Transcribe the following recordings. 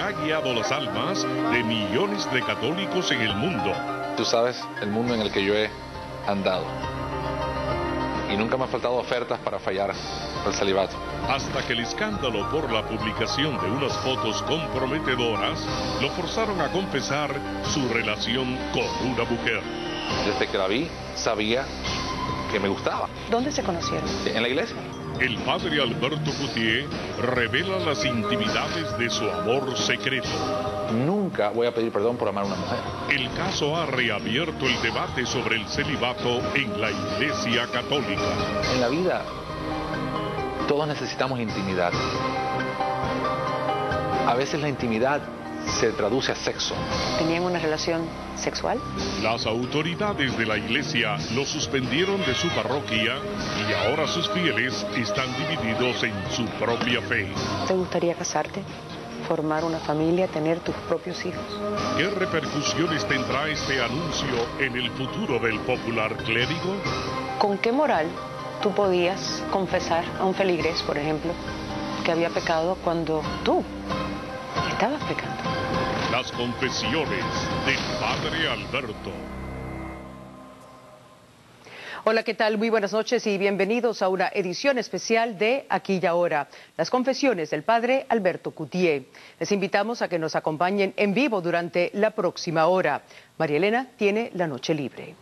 ha guiado las almas de millones de católicos en el mundo. Tú sabes el mundo en el que yo he andado. Y nunca me han faltado ofertas para fallar el celibato. Hasta que el escándalo por la publicación de unas fotos comprometedoras lo forzaron a confesar su relación con una mujer. Desde que la vi, sabía que me gustaba. ¿Dónde se conocieron? En la iglesia. El padre Alberto Coutier revela las intimidades de su amor secreto. Nunca voy a pedir perdón por amar a una mujer. El caso ha reabierto el debate sobre el celibato en la Iglesia Católica. En la vida, todos necesitamos intimidad. A veces la intimidad se traduce a sexo. ¿Tenían una relación sexual? Las autoridades de la iglesia lo suspendieron de su parroquia y ahora sus fieles están divididos en su propia fe. ¿Te gustaría casarte? formar una familia, tener tus propios hijos. ¿Qué repercusiones tendrá este anuncio en el futuro del popular clérigo? ¿Con qué moral tú podías confesar a un feligrés, por ejemplo, que había pecado cuando tú estabas pecando? Las confesiones del Padre Alberto. Hola, ¿qué tal? Muy buenas noches y bienvenidos a una edición especial de Aquí y Ahora, las confesiones del Padre Alberto Cutier. Les invitamos a que nos acompañen en vivo durante la próxima hora. María Elena tiene la noche libre.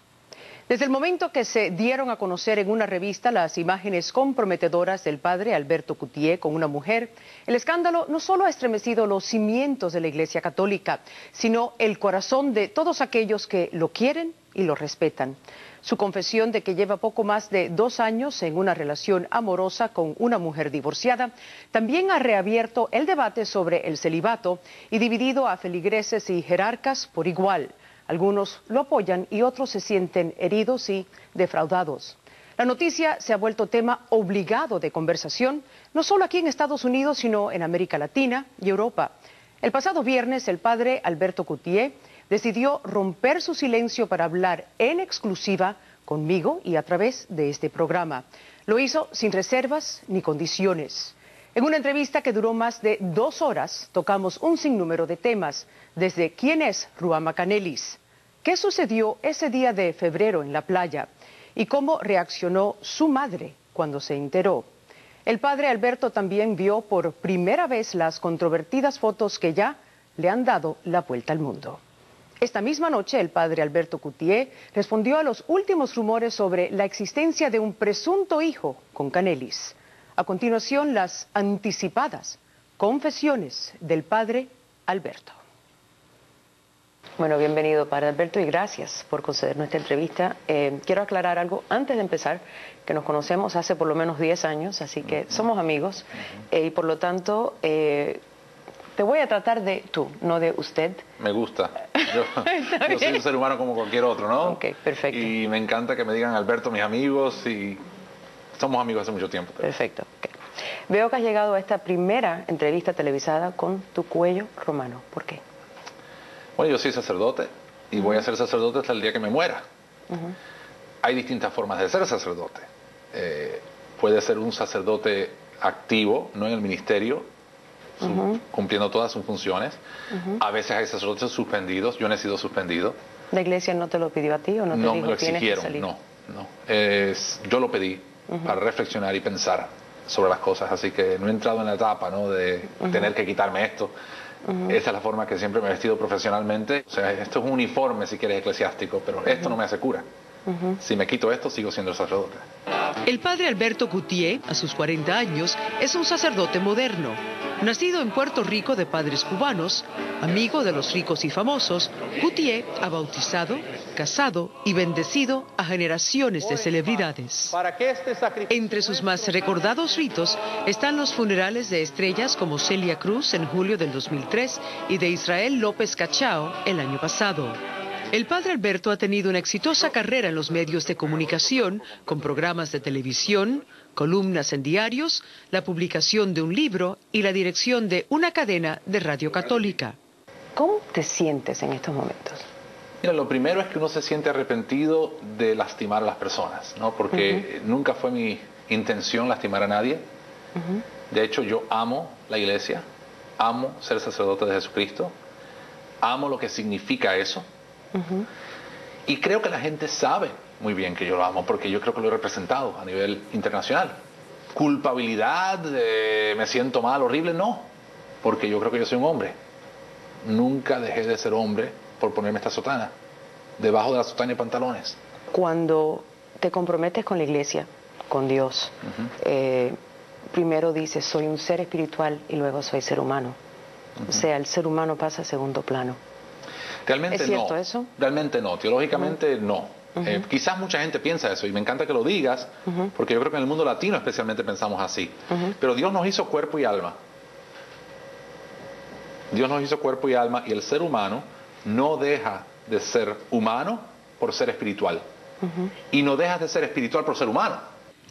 Desde el momento que se dieron a conocer en una revista las imágenes comprometedoras del padre Alberto Cutier con una mujer, el escándalo no solo ha estremecido los cimientos de la Iglesia Católica, sino el corazón de todos aquellos que lo quieren y lo respetan. Su confesión de que lleva poco más de dos años en una relación amorosa con una mujer divorciada también ha reabierto el debate sobre el celibato y dividido a feligreses y jerarcas por igual. Algunos lo apoyan y otros se sienten heridos y defraudados. La noticia se ha vuelto tema obligado de conversación, no solo aquí en Estados Unidos, sino en América Latina y Europa. El pasado viernes, el padre Alberto Coutier decidió romper su silencio para hablar en exclusiva conmigo y a través de este programa. Lo hizo sin reservas ni condiciones. En una entrevista que duró más de dos horas, tocamos un sinnúmero de temas, desde quién es Ruama Canelis, qué sucedió ese día de febrero en la playa y cómo reaccionó su madre cuando se enteró. El padre Alberto también vio por primera vez las controvertidas fotos que ya le han dado la vuelta al mundo. Esta misma noche, el padre Alberto Coutier respondió a los últimos rumores sobre la existencia de un presunto hijo con Canelis. A continuación, las anticipadas confesiones del padre Alberto. Bueno, bienvenido, Padre Alberto, y gracias por concedernos esta entrevista. Eh, quiero aclarar algo antes de empezar, que nos conocemos hace por lo menos 10 años, así que somos amigos, eh, y por lo tanto, eh, te voy a tratar de tú, no de usted. Me gusta. Yo, yo soy un ser humano como cualquier otro, ¿no? Ok, perfecto. Y me encanta que me digan Alberto, mis amigos, y somos amigos hace mucho tiempo. Perfecto. ok. Veo que has llegado a esta primera entrevista televisada con tu cuello romano. ¿Por qué? Bueno, yo soy sacerdote y voy a ser sacerdote hasta el día que me muera. Hay distintas formas de ser sacerdote. Eh, puede ser un sacerdote activo, no en el ministerio, su- cumpliendo todas sus funciones. A veces hay sacerdotes suspendidos, yo no he sido suspendido. ¿La iglesia no te lo pidió a ti o no te No dijo me lo exigieron, no, no. Yo lo pedí para reflexionar y pensar sobre las cosas, así que no he entrado en la etapa ¿no? de tener que quitarme esto. Esa es la forma que siempre me he vestido profesionalmente. O sea, esto es un uniforme, si quieres, eclesiástico, pero esto no me hace cura. Si me quito esto, sigo siendo sacerdote. El padre Alberto Coutier, a sus 40 años, es un sacerdote moderno. Nacido en Puerto Rico de padres cubanos, amigo de los ricos y famosos, Coutier ha bautizado, casado y bendecido a generaciones de celebridades. Entre sus más recordados ritos están los funerales de estrellas como Celia Cruz en julio del 2003 y de Israel López Cachao el año pasado. El padre Alberto ha tenido una exitosa carrera en los medios de comunicación, con programas de televisión, columnas en diarios, la publicación de un libro y la dirección de una cadena de radio católica. ¿Cómo te sientes en estos momentos? Mira, lo primero es que uno se siente arrepentido de lastimar a las personas, ¿no? Porque nunca fue mi intención lastimar a nadie. De hecho, yo amo la iglesia amo ser sacerdote de Jesucristo, amo lo que significa eso, y creo que la gente sabe muy bien que yo lo amo, porque yo creo que lo he representado a nivel internacional. Culpabilidad, me siento mal, horrible, no, porque yo creo que yo soy un hombre. Nunca dejé de ser hombre por ponerme esta sotana, debajo de la sotana y pantalones. Cuando te comprometes con la iglesia, con Dios, eh, primero dices soy un ser espiritual y luego soy ser humano. O sea, el ser humano pasa a segundo plano. Realmente ¿Es cierto no. eso? Realmente no. Teológicamente no. Eh, quizás mucha gente piensa eso y me encanta que lo digas, porque yo creo que en el mundo latino especialmente pensamos así. Pero Dios nos hizo cuerpo y alma. Dios nos hizo cuerpo y alma y el ser humano no deja de ser humano por ser espiritual. Y no deja de ser espiritual por ser humano.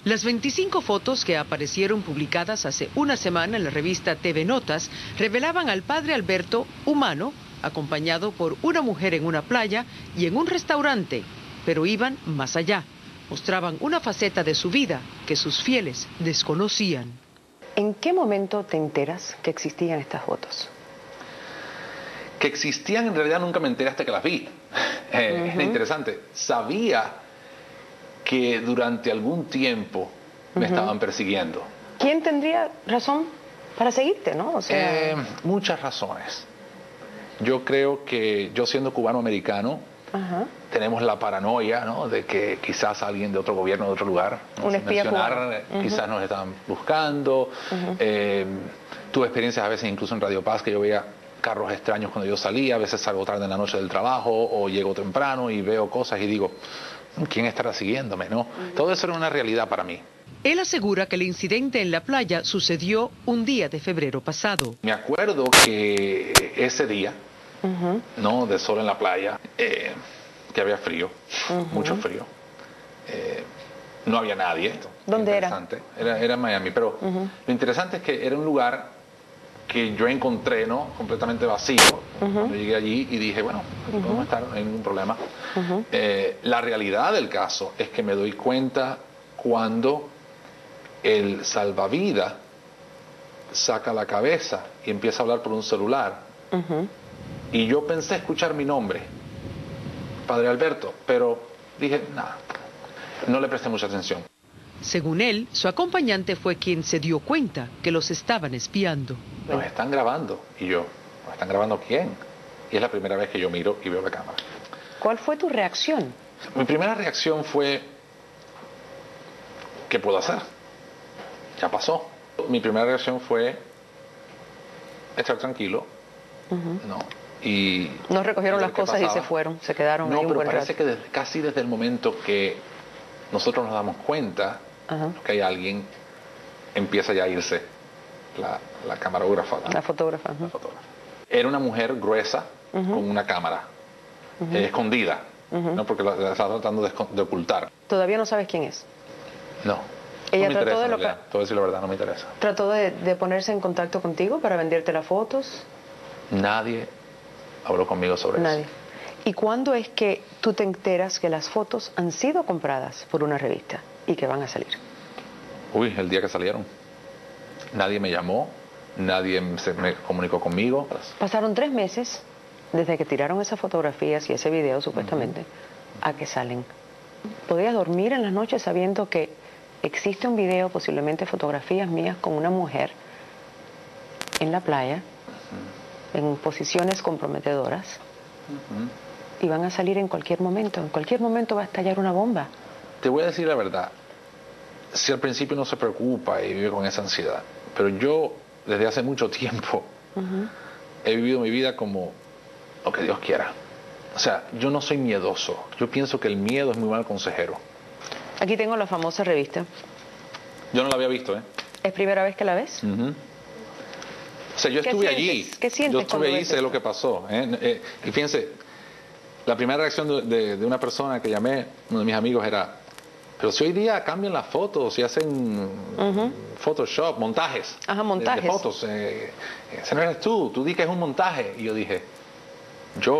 Las 25 fotos que aparecieron publicadas hace una semana en la revista TV Notas revelaban al padre Alberto humano, acompañado por una mujer en una playa y en un restaurante, pero iban más allá. Mostraban una faceta de su vida que sus fieles desconocían. ¿En qué momento te enteras que existían estas fotos? Que existían en realidad nunca me enteré hasta que las vi. Eh, Es interesante. Sabía que durante algún tiempo me estaban persiguiendo. ¿Quién tendría razón para seguirte, no? O sea, Eh, muchas razones. Yo creo que yo siendo cubano-americano, ajá. tenemos la paranoia ¿no? de que quizás alguien de otro gobierno, de otro lugar, no Un sin espía mencionar, cubano. eh, quizás nos estaban buscando. Eh, tuve experiencias a veces incluso en Radio Paz que yo veía carros extraños cuando yo salía, a veces salgo tarde en la noche del trabajo o llego temprano y veo cosas y digo, ¿quién estará siguiéndome? ¿no? Todo eso era una realidad para mí. Él asegura que el incidente en la playa sucedió un día de febrero pasado. Me acuerdo que ese día, ¿no? De sol en la playa, eh, que había frío, mucho frío. Eh, no había nadie. ¿Dónde era? Interesante. Era, era en Miami, pero lo interesante es que era un lugar que yo encontré, ¿no? Completamente vacío. Cuando llegué allí y dije, bueno, aquí podemos estar, no hay ningún problema. Eh, la realidad del caso es que me doy cuenta cuando el salvavidas saca la cabeza y empieza a hablar por un celular. Y yo pensé escuchar mi nombre, Padre Alberto, pero dije, nada, no le presté mucha atención. Según él, su acompañante fue quien se dio cuenta que los estaban espiando. Nos están grabando. Y yo, ¿nos están grabando quién? Y es la primera vez que yo miro y veo la cámara. ¿Cuál fue tu reacción? Mi primera reacción fue, ¿qué puedo hacer? Ya pasó. Mi primera reacción fue estar tranquilo, ¿no? Y No recogieron las cosas y se fueron, se quedaron No, ahí un pero buen parece rato. que desde- casi desde el momento que nosotros nos damos cuenta Ajá. que hay alguien, empieza ya a irse la, la camarógrafa. la- La fotógrafa. la fotógrafa. Era una mujer gruesa con una cámara, eh, escondida, ¿no? porque la, la estaba tratando de, ocultar. Todavía no sabes quién es. No. Ella no me trató interesa, de. Te voy a decir la verdad, no me interesa. ¿Trató de, de ponerse en contacto contigo para venderte las fotos? Nadie habló conmigo sobre Nadie. eso. ¿Y cuándo es que tú te enteras que las fotos han sido compradas por una revista y que van a salir? Uy, el día que salieron. Nadie me llamó, nadie se me comunicó conmigo. Pasaron tres meses desde que tiraron esas fotografías y ese video supuestamente a que salen. ¿Podrías dormir en las noches sabiendo que existe un video, posiblemente fotografías mías con una mujer en la playa, en posiciones comprometedoras, y van a salir en cualquier momento? En cualquier momento va a estallar una bomba. Te voy a decir la verdad. Si al principio no se preocupa y vive con esa ansiedad, pero yo desde hace mucho tiempo he vivido mi vida como lo que Dios quiera. O sea, yo no soy miedoso. Yo pienso que el miedo es muy mal consejero. Aquí tengo la famosa revista. Yo no la había visto, ¿eh? ¿Es primera vez que la ves? Ujú. O sea, yo ¿Qué estuve sientes? allí. ¿Qué sientes yo estuve allí sé lo que pasó. ¿eh? Eh, y fíjense, la primera reacción de, de- de una persona que llamé, uno de mis amigos, era, pero si hoy día cambian las fotos y hacen Photoshop, montajes. Ajá, de- De, montajes. fotos. Eh, ese no eres tú, tú di que es un montaje. Y yo dije, yo